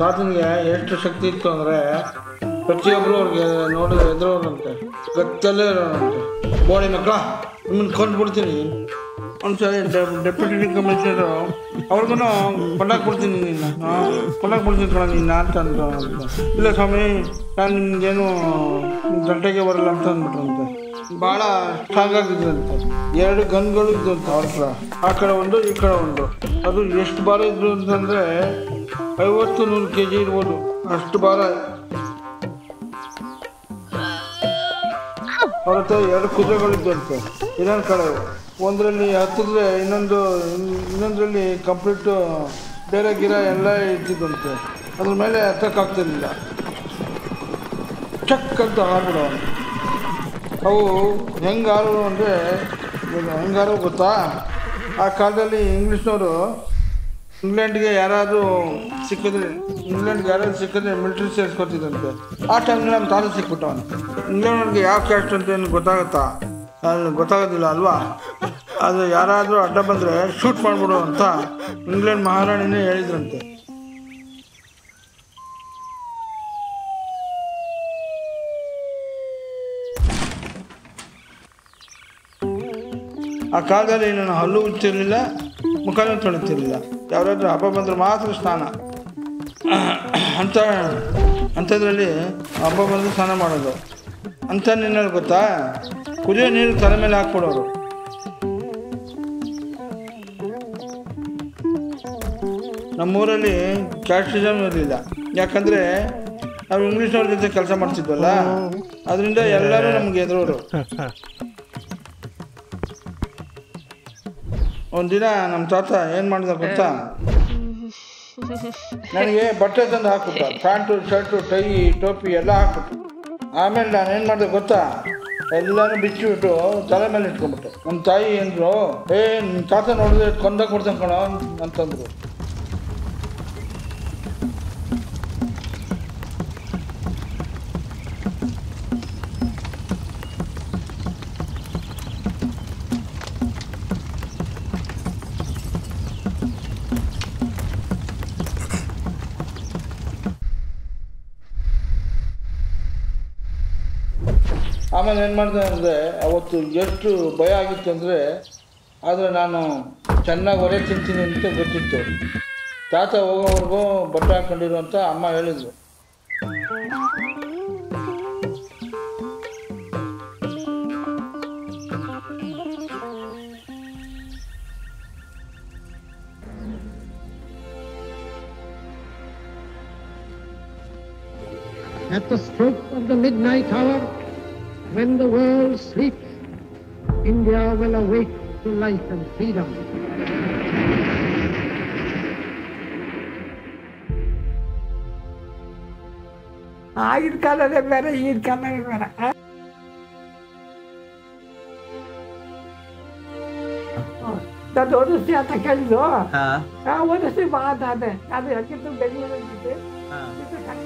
ತಾತನಿಗೆ ಎಷ್ಟು ಶಕ್ತಿ ಇತ್ತು ಅಂದರೆ ಪ್ರತಿಯೊಬ್ಬರು ಅವ್ರಿಗೆ ನೋಡಿದ್ರೆ ಎದುರೋರಂತೆ ಗತ್ತಲ್ಲೇ ಇರೋರಂತೆ. ಬೋಡಿ ಮಕ್ಕಳ, ನಿಮ್ಮನ್ನು ಕೊಂಡ್ಬಿಡ್ತೀನಿ ಒಂದ್ಸರಿ ಡೆಪ್ಯೂಟಿ ಕಮಿಷನರು ಅವ್ರಿಗೂ ಕೊಂಡಾಕ್ ಬಿಡ್ತೀನಿ ನಿನ್ನ ಕೊಂಡಾಕ್ ಬಿಡ್ತೀನಿ ಕಣ ನಿನ್ನ ಅಂತ ಅಂದ್ರು ಇಲ್ಲ ಸ್ವಾಮಿ, ನಾನು ನಿಮ್ಗೇನು ಗಂಟೆಗೆ ಬರಲ್ಲ ಅಂತ ಅಂದ್ಬಿಟ್ರಂತೆ. ಭಾಳ ಸ್ಟ್ರಾಂಗ್ ಆಗಿದ್ರಂತೆ. ಎರಡು ಗನ್ಗಳು ಇದ್ದಂತೆ ಅವ್ರ ಆ ಕಡೆ ಒಂದು, ಈ ಕಡೆ ಒಂದು. ಅದು ಎಷ್ಟು ಬಾರಿ ಇದ್ರು ಅಂತಂದರೆ ಐವತ್ತು ನೂರು ಕೆ ಜಿ ಇರ್ಬೋದು. ಅಷ್ಟು ಭಾರ. ಹತ್ರ ಎರಡು ಕುದುರೆಗಳಿದ್ದಂತೆ. ಇನ್ನೊಂದು ಕಡೆ. ಒಂದರಲ್ಲಿ ಹತ್ತಿದ್ರೆ ಇನ್ನೊಂದು, ಇನ್ನೊಂದರಲ್ಲಿ ಕಂಪ್ಲೀಟು ಬೇರೆ ಗಿರ ಎಲ್ಲ ಇದ್ದಿದ್ದಂತೆ. ಅದ್ರ ಮೇಲೆ ಹತ್ತಕ್ಕಾಗ್ತಿರ್ಲಿಲ್ಲ ಚಕ್ ಅಂತ ಹಾರ್ಬಿಡೋ ಅವು ಹೆಂಗೆ ಅಂದರೆ ಹೆಂಗಾರು ಗೊತ್ತಾ? ಆ ಕಾಲದಲ್ಲಿ ಇಂಗ್ಲೀಷ್ನವರು ಇಂಗ್ಲೆಂಡ್ಗೆ ಯಾರಾದರೂ ಸಿಕ್ಕಿದ್ರೆ ಇಂಗ್ಲೆಂಡ್ಗೆ ಯಾರಾದರೂ ಸಿಕ್ಕಿದ್ರೆ ಮಿಲ್ಟ್ರಿ ಸೇರಿಸ್ಕೊತಿದ್ದಂತೆ ಆ ಟೈಮ್ನಲ್ಲಿ ನಮ್ಮ ತಾತ ಸಿಕ್ಬಿಟ್ಟವನು ಇಂಗ್ಲೆಂಡ್ಗೆ ಯಾವ ಕ್ಯಾಸ್ಟ್ ಅಂತ ಏನು ಗೊತ್ತಾಗುತ್ತಾ? ಅದು ಗೊತ್ತಾಗೋದಿಲ್ಲ ಅಲ್ವಾ? ಅದು ಯಾರಾದರೂ ಅಡ್ಡ ಬಂದರೆ ಶೂಟ್ ಮಾಡಿಬಿಡು ಅಂತ ಇಂಗ್ಲೆಂಡ್ ಮಹಾರಾಣಿನೇ ಹೇಳಿದ್ರಂತೆ ಆ ಕಾಲದಲ್ಲಿ ನಾನು ಹಲ್ಲು ಉಚ್ಚಿರಲಿಲ್ಲ ಮುಖನೂ ತೊಳಿತಿರ್ಲಿಲ್ಲ. ಯಾರಾದ್ರೂ ಹಬ್ಬ ಬಂದರೆ ಮಾತ್ರ ಸ್ನಾನ. ಅಂತ ಅಂಥದ್ರಲ್ಲಿ ಹಬ್ಬ ಬಂದರೆ ಸ್ನಾನ ಮಾಡೋದು. ಅಂತ ನಿನ್ನೆಲ್ಲ ಗೊತ್ತಾ? ಕುದಿಯೋ ನೀರು ತಲೆ ಮೇಲೆ ಹಾಕ್ಬಿಡೋರು. ನಮ್ಮೂರಲ್ಲಿ ಕ್ಯಾಸ್ಟಿಸಮ್ ಇರಲಿಲ್ಲ. ಯಾಕಂದರೆ ನಾವು ಇಂಗ್ಲೀಷ್ನವ್ರ ಜೊತೆ ಕೆಲಸ ಮಾಡ್ತಿದ್ವಲ್ಲ ಅದರಿಂದ ಎಲ್ಲರೂ ನಮ್ಗೆ ಎದುರೋರು. ಒಂದಿನ ನಮ್ಮ ತಾತ ಏನು ಮಾಡಿದ ಗೊತ್ತಾ? ನನಗೆ ಬಟ್ಟೆ ತಂದು ಹಾಕುತ್ತ. ಪ್ಯಾಂಟು, ಶರ್ಟು, ಟೈ, ಟೋಪಿ ಎಲ್ಲ ಹಾಕ್ಬಿಟ್ಟು ಆಮೇಲೆ ನಾನು ಏನು ಮಾಡಿದೆ ಗೊತ್ತಾ? ಎಲ್ಲನೂ ಬಿಚ್ಚಿಬಿಟ್ಟು ತಲೆ ಮೇಲೆ ಇಟ್ಕೊಂಡ್ಬಿಟ್ಟೆ. ನಮ್ಮ ತಾಯಿ ಅಂದರು, ಏ ನಿಮ್ಮ ತಾತ ನೋಡಿದ್ರೆ ಕೊಂದ ಕೊಡ್ತಾನೆ ಕಣೋ ಅಂತಂದರು. ಆಮೇಲೆ ಏನು ಮಾಡಿದೆ ಅಂದರೆ ಅವತ್ತು ಎಷ್ಟು ಭಯ ಆಗಿತ್ತು ಅಂದರೆ ಆದರೆ ನಾನು ಚೆನ್ನಾಗಿ ಹೊರೆ ತಿಂತೀನಿ ಅಂತ ಗೊತ್ತಿತ್ತು. ತಾತ ಹೋಗೋವರೆಗೂ ಬಟ್ಟೆ ಹಾಕೊಂಡಿರು ಅಂತ ಅಮ್ಮ ಹೇಳಿದ್ರು At the stroke of the midnight hour, when the world sleeps, India will awake to life and freedom. ಆಗಿನ ಕಾಲದೇ ಬೇರೆ ಈಗಿನ ಕಾಲದೇ ಬೇರೆ ಆ? ನಾನು ಓದಿಸ್ತಿ ಅಂತ ಕೇಳಿದ್ದು ಹಾ ಆ ಓದಿಸ್ತಿ ಮಾತಾದೆ ಅದು ಯಾಕಿತ್ತು ಬೆಂಗಳೂರಲ್ಲಿ ಇದು ಸಣ್ಣ